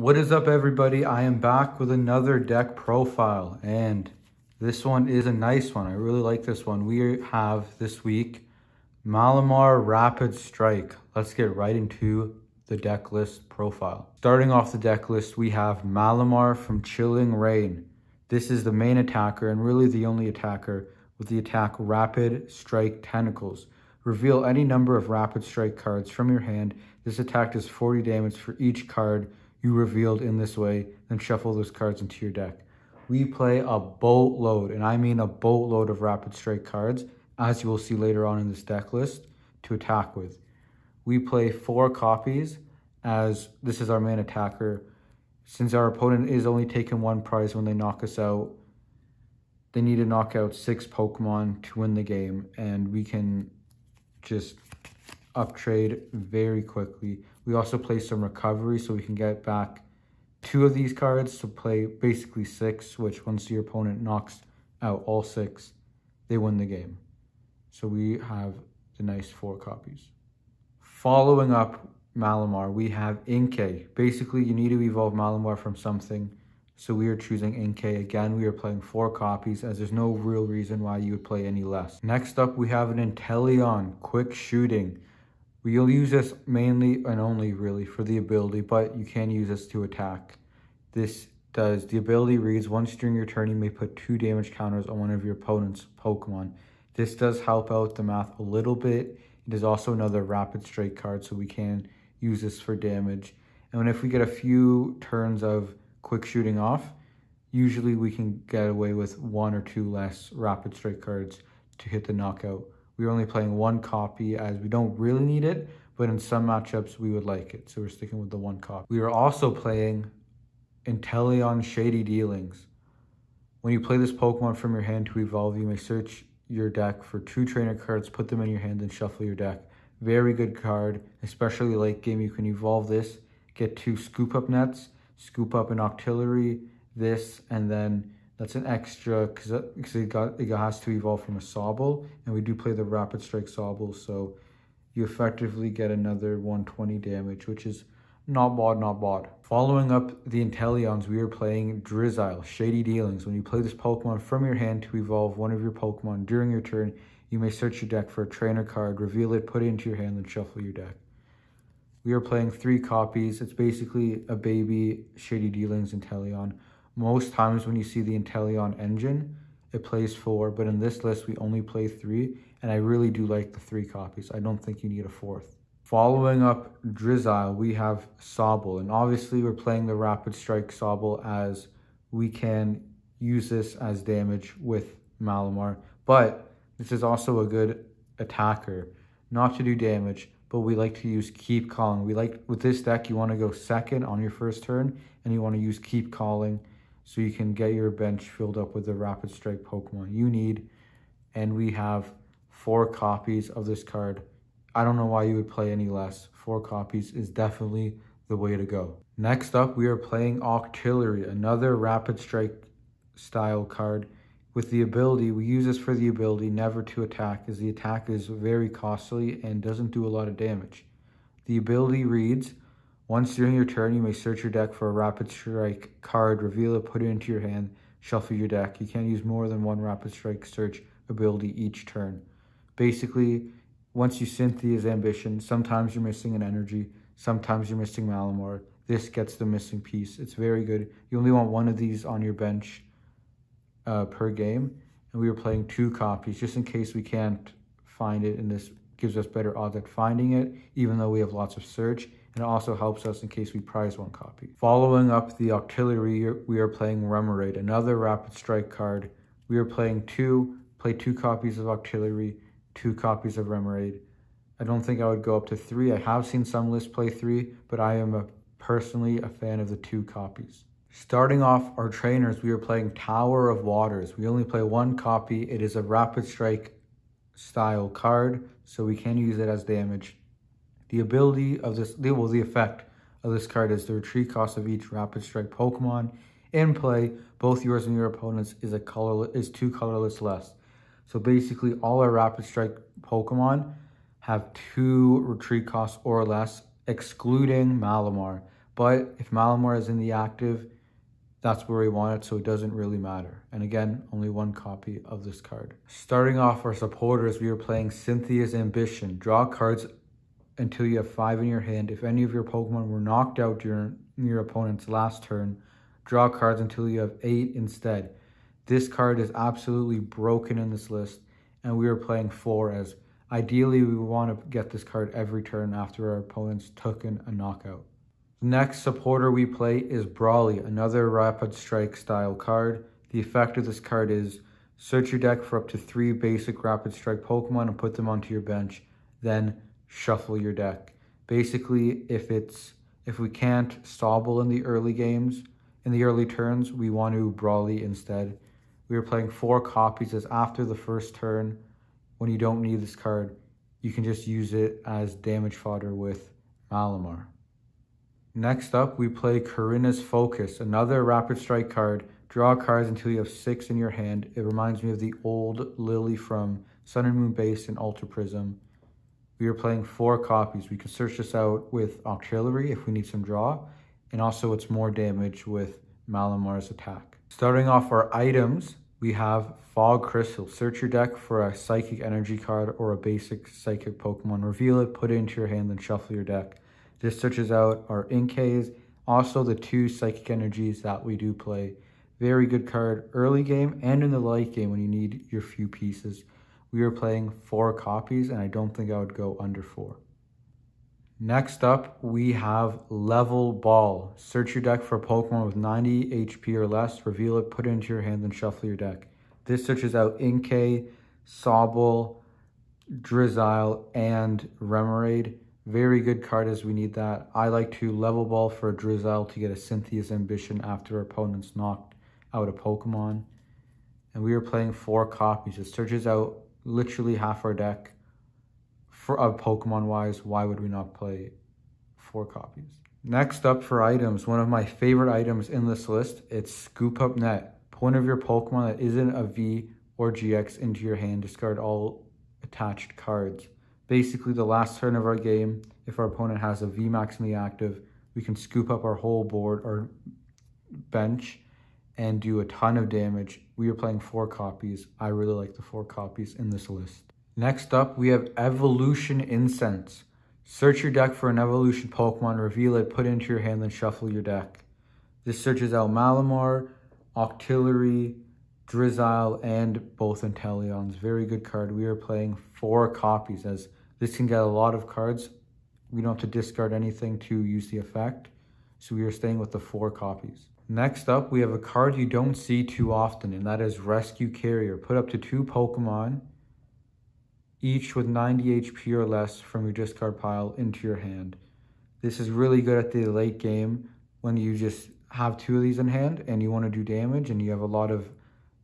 What is up everybody? I am back with another deck profile and this one is a nice one. I really like this one. We have this week Malamar Rapid Strike. Let's get right into the deck list profile. Starting off the deck list, we have Malamar from Chilling Reign. This is the main attacker and really the only attacker with the attack Rapid Strike Tentacles. Reveal any number of Rapid Strike cards from your hand. This attack does 40 damage for each card you revealed in this way, then shuffle those cards into your deck. We play a boatload, and I mean a boatload of Rapid Strike cards, as you will see later on in this deck list, to attack with. We play four copies, as this is our main attacker. Since our opponent is only taking one prize when they knock us out, they need to knock out six Pokemon to win the game, and we can just up trade very quickly. We also play some recovery so we can get back two of these cards to play basically six, which once your opponent knocks out all six, they win the game. So we have the nice four copies. Following up Malamar, we have Inkay. Basically, you need to evolve Malamar from something. So we are choosing Inkay. Again, we are playing four copies as there's no real reason why you would play any less. Next up, we have an Inteleon, quick shooting. We'll use this mainly and only really for the ability, but you can use this to attack. This does, the ability reads, once during your turn you may put two damage counters on one of your opponent's Pokemon. This does help out the math a little bit. It is also another rapid strike card, so we can use this for damage. And if we get a few turns of quick shooting off, usually we can get away with one or two less rapid strike cards to hit the knockout. We're only playing one copy as we don't really need it, but in some matchups we would like it. So we're sticking with the one copy. We are also playing Inteleon Shady Dealings. When you play this Pokemon from your hand to evolve, you may search your deck for two trainer cards, put them in your hand, and shuffle your deck. Very good card, especially late game. You can evolve this, get two scoop up nets, scoop up an Octillery, this, and then that's an extra because it got it has to evolve from a Sobble, and we do play the Rapid Strike Sobble, so you effectively get another 120 damage, which is not bad, not bad. Following up the Inteleons, we are playing Drizzile, Shady Dealings. When you play this Pokemon from your hand to evolve one of your Pokemon during your turn, you may search your deck for a trainer card, reveal it, put it into your hand, and shuffle your deck. We are playing three copies. It's basically a baby Shady Dealings Inteleon. Most times when you see the Inteleon engine, it plays four, but in this list we only play three, and I really do like the three copies. I don't think you need a fourth. Following up Drizzile, we have Sobble, and obviously we're playing the Rapid Strike Sobble as we can use this as damage with Malamar, but this is also a good attacker, not to do damage, but we like to use Keep Calling. We like, with this deck, you want to go second on your first turn, and you want to use Keep Calling so you can get your bench filled up with the Rapid Strike Pokemon you need. And we have four copies of this card. I don't know why you would play any less. Four copies is definitely the way to go. Next up, we are playing Octillery, another Rapid Strike style card. With the ability, we use this for the ability never to attack, as the attack is very costly and doesn't do a lot of damage. The ability reads, once during your turn, you may search your deck for a Rapid Strike card, reveal it, put it into your hand, shuffle your deck. You can't use more than one Rapid Strike search ability each turn. Basically, once you Cynthia's Ambition, sometimes you're missing an energy, sometimes you're missing Malamar. This gets the missing piece. It's very good. You only want one of these on your bench uh, per game. And we were playing two copies just in case we can't find it in this gives us better odds at finding it, even though we have lots of search and it also helps us in case we prize one copy. Following up the Octillery, we are playing Remoraid, another Rapid Strike card. We are playing two, play two copies of Octillery, two copies of Remoraid. I don't think I would go up to three. I have seen some lists play three, but I am a, personally a fan of the two copies. Starting off our trainers, we are playing Tower of Waters. We only play one copy. It is a Rapid Strike style card, so we can use it as damage. The ability of this, well, the effect of this card is the retreat cost of each Rapid Strike Pokemon in play, both yours and your opponent's, is a color is two colorless less. So basically, all our Rapid Strike Pokemon have two retreat costs or less, excluding Malamar. But if Malamar is in the active, that's where we want it, so it doesn't really matter. And again, only one copy of this card. Starting off our supporters, we are playing Cynthia's Ambition. Draw cards until you have five in your hand. If any of your Pokemon were knocked out during your opponent's last turn, draw cards until you have eight instead. This card is absolutely broken in this list, and we are playing four as ideally we want to get this card every turn after our opponents took in a knockout. Next supporter we play is Brawly, another Rapid Strike style card. The effect of this card is search your deck for up to three basic Rapid Strike Pokemon and put them onto your bench. Then shuffle your deck. Basically, if it's if we can't Sobble in the early games, in the early turns, we want to Brawly instead. We are playing four copies as after the first turn, when you don't need this card, you can just use it as damage fodder with Malamar. Next up, we play Korrina's Focus, another Rapid Strike card. Draw cards until you have six in your hand. It reminds me of the old Lillie from Sun and Moon Base and Ultra Prism. We are playing four copies. We can search this out with Octillery if we need some draw, and also it's more damage with Malamar's attack. Starting off our items, we have Fog Crystal. Search your deck for a Psychic Energy card or a basic Psychic Pokemon. Reveal it, put it into your hand, then shuffle your deck. This searches out our Inkays, also the two Psychic Energies that we do play. Very good card early game and in the late game when you need your few pieces. We are playing four copies and I don't think I would go under four. Next up, we have Level Ball. Search your deck for a Pokemon with 90 HP or less, reveal it, put it into your hand, then shuffle your deck. This searches out Inkay, Sobble, Drizzile, and Remoraid. Very good card as we need that. I like to level ball for a Drizzile to get a Cynthia's Ambition after opponents knocked out a Pokemon. And we are playing four copies. It searches out literally half our deck. For a Pokemon wise, why would we not play four copies? Next up for items, one of my favorite items in this list, it's Scoop Up Net. Point of your Pokemon that isn't a V or GX into your hand. Discard all attached cards. Basically, the last turn of our game, if our opponent has a VMAX in the active, we can scoop up our whole board or bench and do a ton of damage. We are playing four copies. I really like the four copies in this list. Next up, we have Evolution Incense. Search your deck for an evolution Pokemon, reveal it, put it into your hand, then shuffle your deck. This searches out Malamar, Octillery, Drizzile, and both Inteleons. Very good card. We are playing four copies as this can get a lot of cards. We don't have to discard anything to use the effect. So we are staying with the four copies. Next up, we have a card you don't see too often, and that is Rescue Carrier. Put up to two Pokemon, each with 90 HP or less from your discard pile into your hand. This is really good at the late game when you just have two of these in hand and you want to do damage and you have a lot of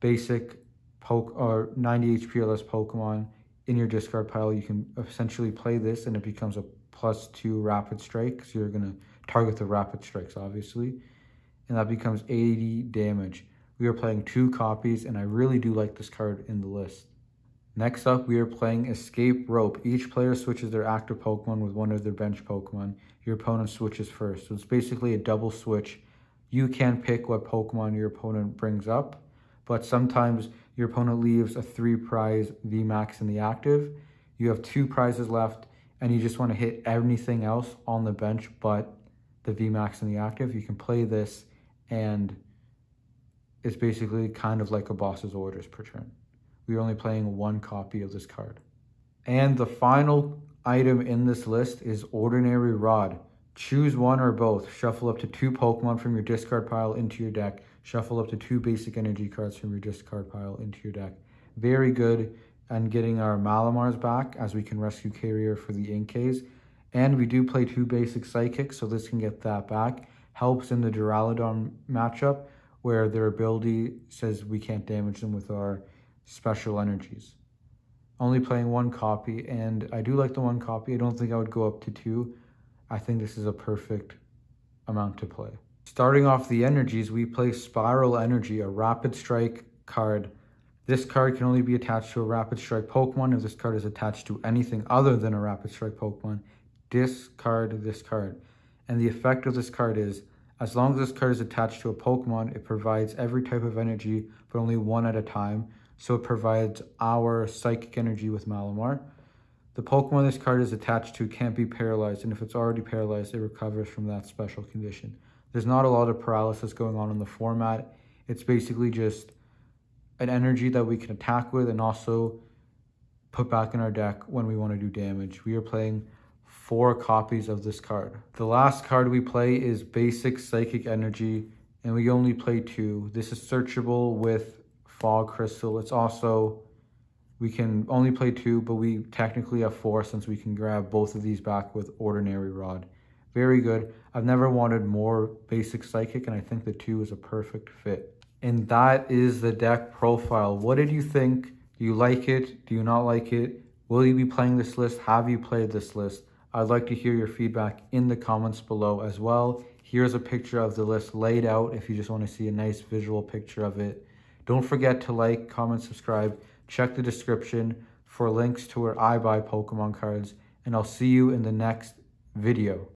basic poke or 90 HP or less Pokemon in your discard pile, you can essentially play this and it becomes a plus two rapid strike. So you're going to target the rapid strikes, obviously. And that becomes 80 damage. We are playing two copies and I really do like this card in the list. Next up, we are playing Escape Rope. Each player switches their active Pokemon with one of their bench Pokemon. Your opponent switches first. So it's basically a double switch. You can pick what Pokemon your opponent brings up, but sometimes your opponent leaves a three prize VMAX in the active. You have two prizes left and you just want to hit anything else on the bench but the VMAX in the active. You can play this and it's basically kind of like a boss's orders per turn. We're only playing one copy of this card. And the final item in this list is Ordinary Rod. Choose one or both. Shuffle up to two Pokemon from your discard pile into your deck. Shuffle up to two basic energy cards from your discard pile into your deck. Very good and getting our Malamars back as we can rescue Carrier for the Inkays. And we do play two basic Psychics, so this can get that back. Helps in the Duraludon matchup where their ability says we can't damage them with our special energies. Only playing one copy, and I do like the one copy. I don't think I would go up to two. I think this is a perfect amount to play. Starting off the energies, we play Spiral Energy, a Rapid Strike card. This card can only be attached to a Rapid Strike Pokemon. If this card is attached to anything other than a Rapid Strike Pokemon, discard this card. And the effect of this card is, as long as this card is attached to a Pokemon, it provides every type of energy, but only one at a time. So it provides our Psychic Energy with Malamar. The Pokemon this card is attached to can't be paralyzed, and if it's already paralyzed, it recovers from that special condition. There's not a lot of paralysis going on in the format. It's basically just an energy that we can attack with and also put back in our deck when we want to do damage. We are playing four copies of this card. The last card we play is Basic Psychic Energy, and we only play two. This is searchable with Fog Crystal. It's also, we can only play two, but we technically have four since we can grab both of these back with Ordinary Rod. Very good. I've never wanted more Basic Psychic, and I think the two is a perfect fit. And that is the deck profile. What did you think? Do you like it? Do you not like it? Will you be playing this list? Have you played this list? I'd like to hear your feedback in the comments below as well. Here's a picture of the list laid out if you just want to see a nice visual picture of it. Don't forget to like, comment, subscribe. Check the description for links to where I buy Pokemon cards. And I'll see you in the next video.